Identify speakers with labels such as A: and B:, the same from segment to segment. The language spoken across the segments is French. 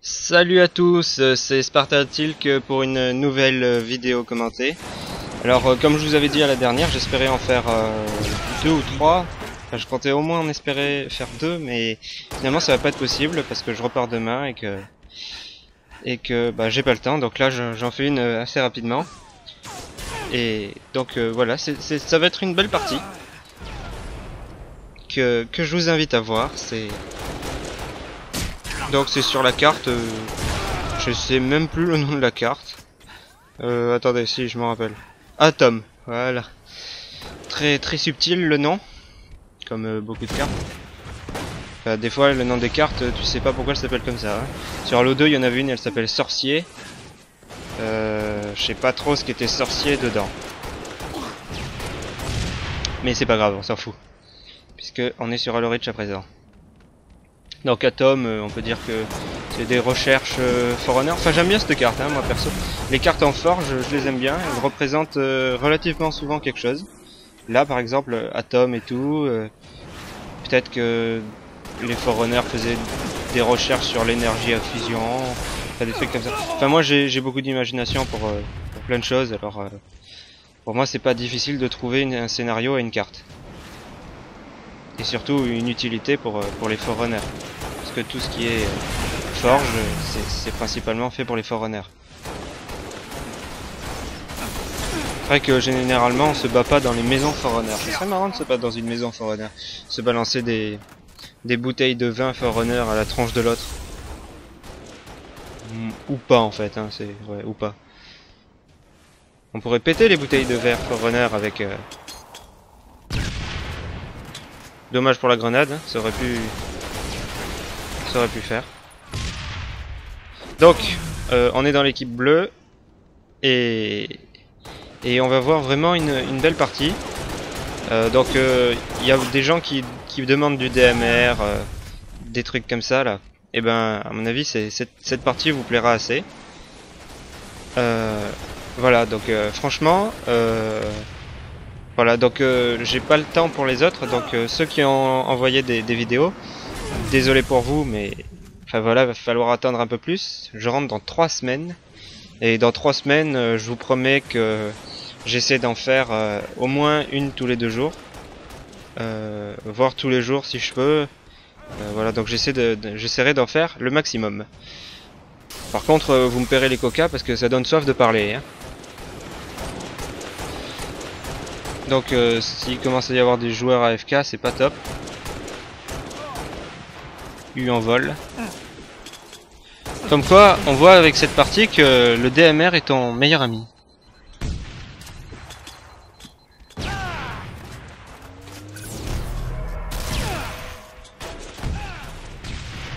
A: Salut à tous, euh, c'est Sparta Tilk pour une nouvelle euh, vidéo commentée. Alors euh, comme je vous avais dit à la dernière, j'espérais en faire deux ou trois. Enfin, je comptais au moins en espérer faire deux, mais finalement ça va pas être possible parce que je repars demain et que et que bah, j'ai pas le temps. Donc là je- j'en fais une assez rapidement. Et donc voilà, ça va être une belle partie que je vous invite à voir. C'est donc c'est sur la carte. euh, je sais même plus le nom de la carte. Euh, attendez, si je me rappelle. Atom, voilà. Très très subtil le nom, comme euh, beaucoup de cartes. Des fois le nom des cartes, tu sais pas pourquoi elles s'appellent comme ça. hein. Sur Halo 2, il y en avait une, elle s'appelle Sorcier. Je sais pas trop ce qui était sorcier dedans. Mais c'est pas grave, on s'en fout. Puisque on est sur Halo à présent. Donc Atom, euh, on peut dire que c'est des recherches euh, Forerunner. Enfin j'aime bien cette carte, hein, moi perso. Les cartes en forge, je les aime bien. Elles représentent euh, relativement souvent quelque chose. Là par exemple, Atom et tout. Peut-être que les Forerunners faisaient des recherches sur l'énergie à fusion. Enfin des trucs comme ça. Enfin moi j'ai beaucoup d'imagination pour, plein de choses. Alors pour moi c'est pas difficile de trouver un scénario à une carte. Et surtout une utilité pour, euh, pour les Forerunners parce que tout ce qui est euh, forge, c'est- c'est principalement fait pour les Forerunners. C'est vrai que généralement on se bat pas dans les maisons Forerunners. Ce serait marrant de se battre dans une maison Forerunner. Se balancer des, des bouteilles de vin Forerunner à la tranche de l'autre. Mm, Ou pas en fait, hein, c'est ouais, ou pas. On pourrait péter les bouteilles de verre Forerunner avec... euh, Dommage pour la grenade, hein, ça aurait pu pu faire. Donc, euh, on est dans l'équipe bleue et et on va voir vraiment une, belle partie. Euh, donc, euh, il y a des gens qui, demandent du DMR, des trucs comme ça là. Et ben, à mon avis, c'est cette, partie vous plaira assez. Voilà, donc franchement, voilà, donc euh, j'ai pas le temps pour les autres. Donc euh, ceux qui ont envoyé des, vidéos, désolé pour vous, mais enfin voilà, va falloir attendre un peu plus. Je rentre dans trois semaines, et dans trois semaines, euh, je vous promets que j'essaie d'en faire euh, au moins une tous les deux jours, voire tous les jours si je peux. Voilà, donc j'essaie de, j'essaierai d'en faire le maximum. Par contre, vous me paierez les coca parce que ça donne soif de parler. Hein. Donc, euh, s'il commence à y avoir des joueurs AFK, c'est pas top. Eu en vol. Comme quoi, on voit avec cette partie que le DMR est ton meilleur ami.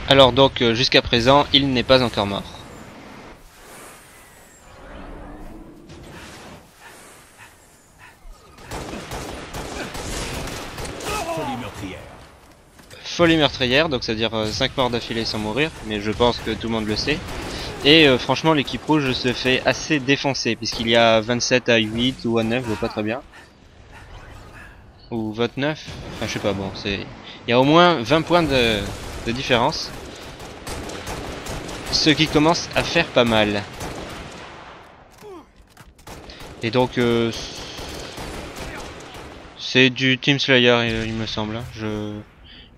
A: Alors donc, euh, jusqu'à présent, il n'est pas encore mort.
B: Folie
A: Folie meurtrière, donc c'est-à-dire 5 morts d'affilée sans mourir, mais je pense que tout le monde le sait. Et euh, franchement, l'équipe rouge se fait assez défoncer, puisqu'il y a 27 à 8 ou à 9, je vois pas très bien. Ou 29, enfin je sais pas, bon, c'est... Il y a au moins 20 points de, de différence. Ce qui commence à faire pas mal. Et donc, euh, c'est du Team Slayer, il, me semble. hein. Je...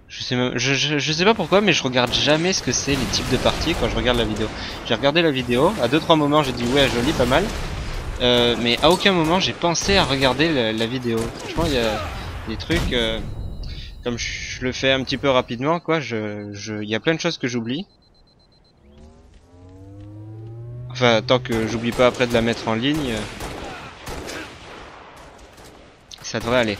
A: Je sais, je, je, sais pas pourquoi, mais je regarde jamais ce que c'est les types de parties quand je regarde la vidéo. J'ai regardé la vidéo, à deux trois moments j'ai dit ouais joli, pas mal, euh, mais à aucun moment j'ai pensé à regarder la, vidéo. Franchement, il y a des trucs, euh, comme je le fais un petit peu rapidement, quoi, je, il y a plein de choses que j'oublie. Enfin, tant que j'oublie pas après de la mettre en ligne, euh, ça devrait aller.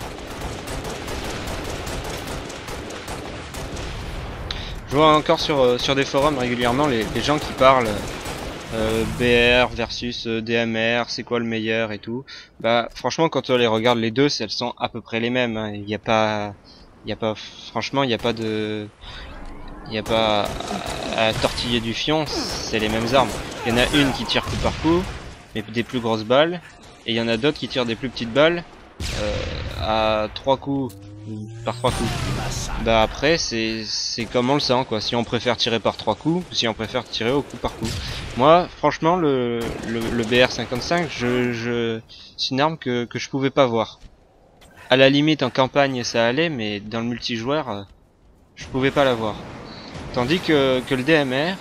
A: Je vois encore sur, euh, sur des forums régulièrement les, gens qui parlent euh, BR versus euh, DMR, c'est quoi le meilleur et tout. Bah franchement quand on les regarde les deux, elles sont à peu près les mêmes. hein. Il n'y a pas, y a pas, franchement il n'y a pas de, il n'y a pas à, à tortiller du fion, c'est les mêmes armes. Il y en a une qui tire coup par coup, mais des plus grosses balles, et il y en a d'autres qui tirent des plus petites balles euh, à trois coups par trois coups. Bah après c'est comme on le sent quoi. Si on préfère tirer par trois coups, si on préfère tirer au coup par coup. Moi franchement le le, le BR55 je, je c'est une arme que que je pouvais pas voir. À la limite en campagne ça allait mais dans le multijoueur euh, je pouvais pas l'avoir. Tandis que que le DMR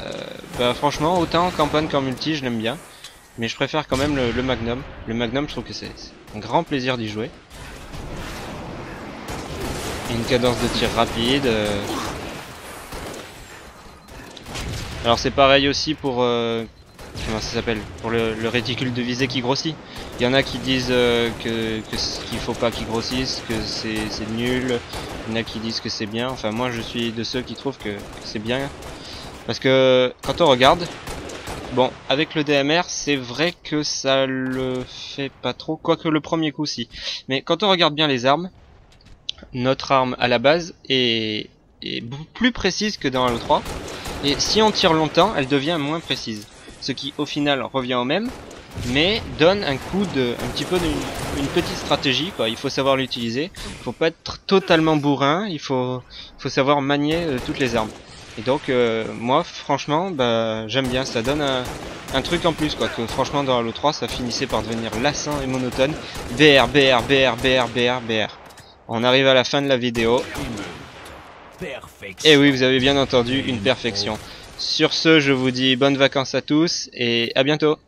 A: euh, bah franchement autant en campagne qu'en multi je l'aime bien. Mais je préfère quand même le, le Magnum. Le Magnum je trouve que c'est un grand plaisir d'y jouer. Une cadence de tir rapide. euh. Alors c'est pareil aussi pour euh, comment ça s'appelle Pour le, le réticule de visée qui grossit. Il y en a qui disent euh, que qu'il faut pas qu'il grossisse, que c'est c'est nul. Il y en a qui disent que c'est bien. Enfin moi je suis de ceux qui trouvent que, que c'est bien parce que quand on regarde, bon avec le DMR c'est vrai que ça le fait pas trop, quoique le premier coup si. Mais quand on regarde bien les armes, notre arme à la base est, est plus précise que dans Halo 3. Et si on tire longtemps, elle devient moins précise. Ce qui au final revient au même, mais donne un coup de, un petit peu d'une une petite stratégie quoi. Il faut savoir l'utiliser. Il faut pas être totalement bourrin. Il faut, faut savoir manier euh, toutes les armes. Et donc euh, moi franchement bah j'aime bien. Ça donne un, un truc en plus quoi. Que franchement dans Halo 3 ça finissait par devenir lassant et monotone. BR BR BR BR BR BR. On arrive à la fin de la vidéo. Et oui, vous avez bien entendu, une perfection. Sur ce, je vous dis bonnes vacances à tous et à bientôt.